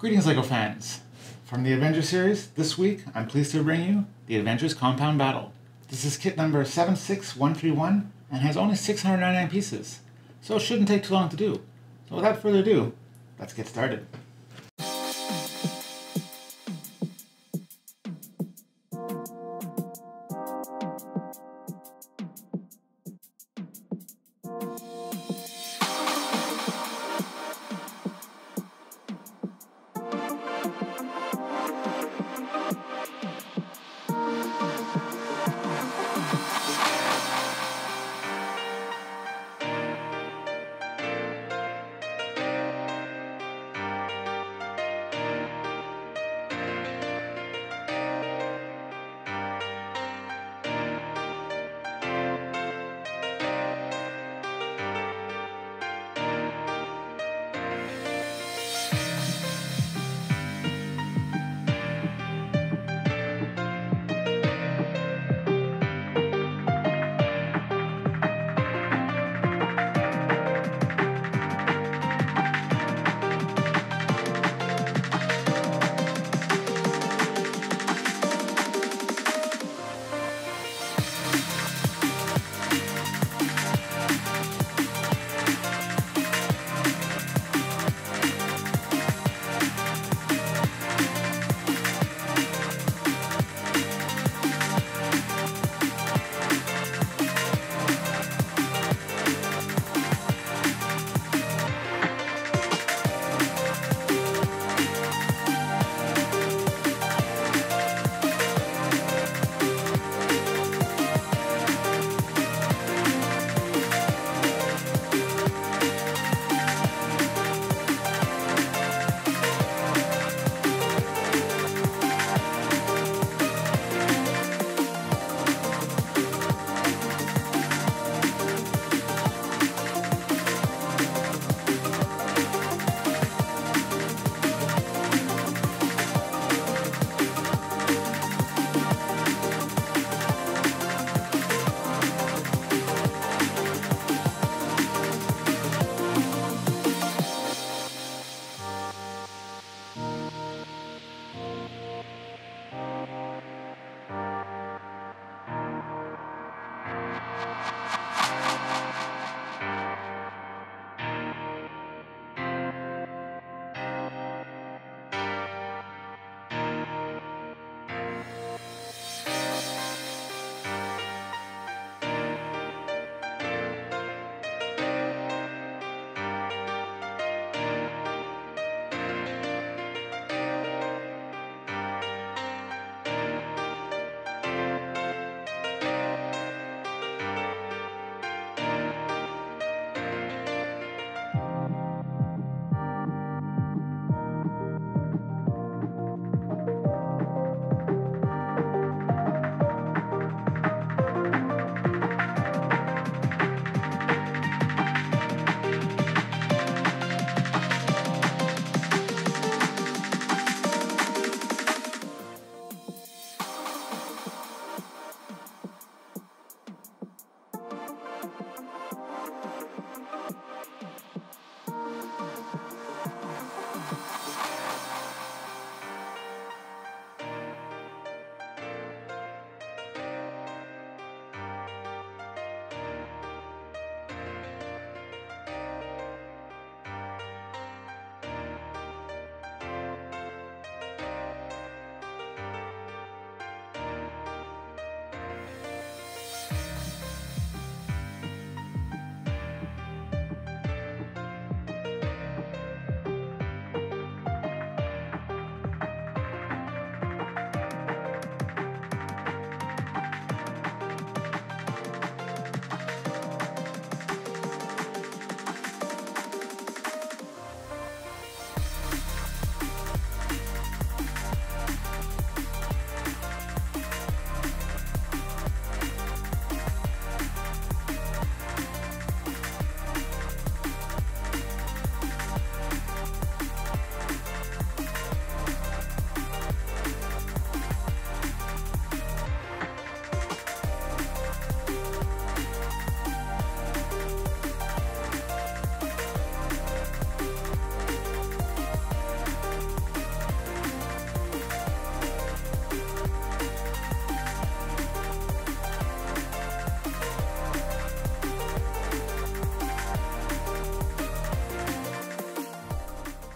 Greetings, LEGO fans! From the Avengers series, this week I'm pleased to bring you the Avengers Compound Battle. This is kit number 76131 and has only 699 pieces, so it shouldn't take too long to do. So without further ado, let's get started.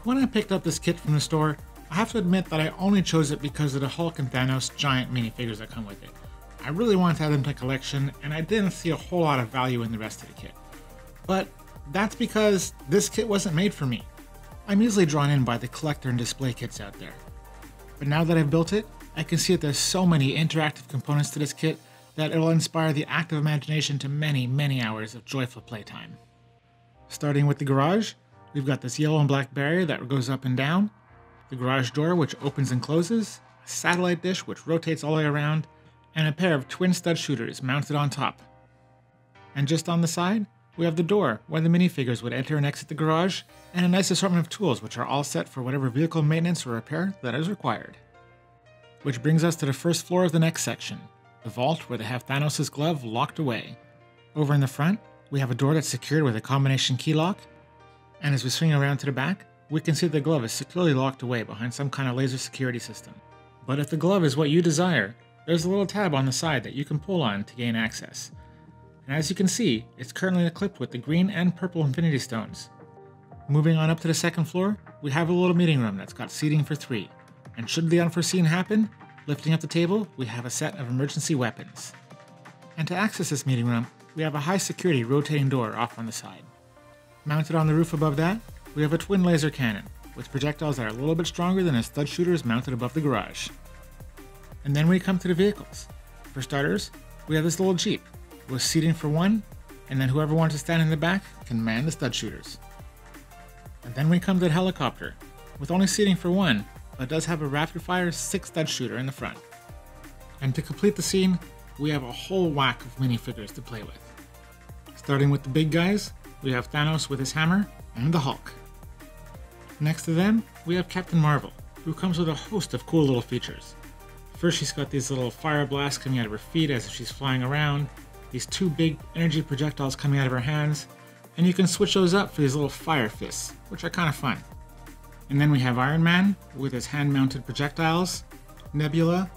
When I picked up this kit from the store, I have to admit that I only chose it because of the Hulk and Thanos giant minifigures that come with it. I really wanted to add them to collection, and I didn't see a whole lot of value in the rest of the kit. But that's because this kit wasn't made for me. I'm easily drawn in by the collector and display kits out there. But now that I've built it, I can see that there's so many interactive components to this kit that it'll inspire the active imagination to many, many hours of joyful playtime. Starting with the garage, we've got this yellow and black barrier that goes up and down, the garage door which opens and closes, a satellite dish which rotates all the way around, and a pair of twin stud shooters mounted on top. And just on the side, we have the door where the minifigures would enter and exit the garage, and a nice assortment of tools which are all set for whatever vehicle maintenance or repair that is required. Which brings us to the first floor of the next section, the vault where they have Thanos' glove locked away. Over in the front, we have a door that's secured with a combination key lock, and as we swing around to the back, we can see the glove is securely locked away behind some kind of laser security system. But if the glove is what you desire, there's a little tab on the side that you can pull on to gain access. And as you can see, it's currently equipped with the green and purple Infinity Stones. Moving on up to the second floor, we have a little meeting room that's got seating for three. And should the unforeseen happen, lifting up the table, we have a set of emergency weapons. And to access this meeting room, we have a high security rotating door off on the side. Mounted on the roof above that, we have a twin laser cannon, with projectiles that are a little bit stronger than the stud shooters mounted above the garage. And then we come to the vehicles. For starters, we have this little Jeep, with seating for one, and then whoever wants to stand in the back can man the stud shooters. And then we come to the helicopter, with only seating for one, but does have a rapid fire 6 stud shooter in the front. And to complete the scene, we have a whole whack of minifigures to play with. Starting with the big guys, we have Thanos with his hammer and the Hulk. Next to them, we have Captain Marvel, who comes with a host of cool little features. First, she's got these little fire blasts coming out of her feet as if she's flying around, these two big energy projectiles coming out of her hands, and you can switch those up for these little fire fists, which are kind of fun. And then we have Iron Man with his hand mounted projectiles, Nebula,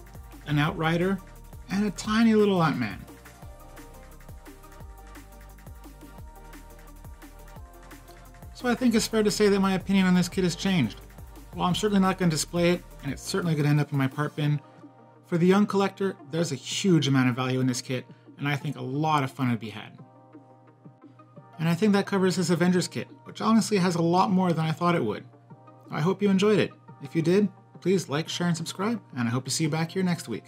an Outrider, and a tiny little Ant Man. So I think it's fair to say that my opinion on this kit has changed. While I'm certainly not going to display it, and it's certainly going to end up in my part bin, for the young collector, there's a huge amount of value in this kit, and I think a lot of fun to be had. And I think that covers this Avengers kit, which honestly has a lot more than I thought it would. I hope you enjoyed it. If you did, please like, share, and subscribe, and I hope to see you back here next week.